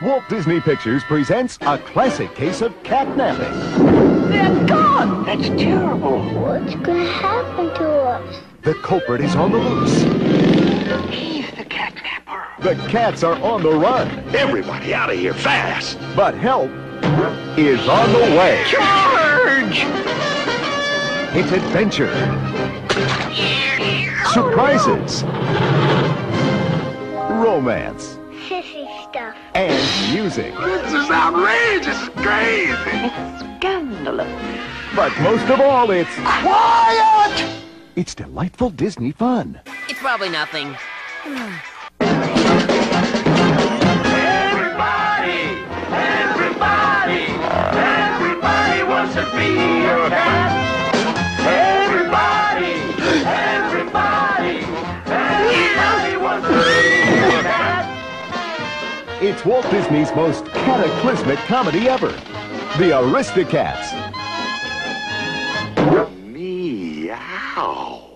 Walt Disney Pictures presents a classic case of catnapping. They're gone! That's terrible. What's gonna happen to us? The culprit is on the loose. He's the catnapper. The cats are on the run. Everybody out of here fast. But help is on the way. Charge! It's adventure, surprises, romance, Sissy stuff. and music. This is outrageous. It's crazy. Scandalous. But most of all, it's Quiet! it's delightful Disney fun. It's probably nothing. Everybody, everybody, everybody wants to be a cat. It's Walt Disney's most cataclysmic comedy ever, The Aristocats. Meow.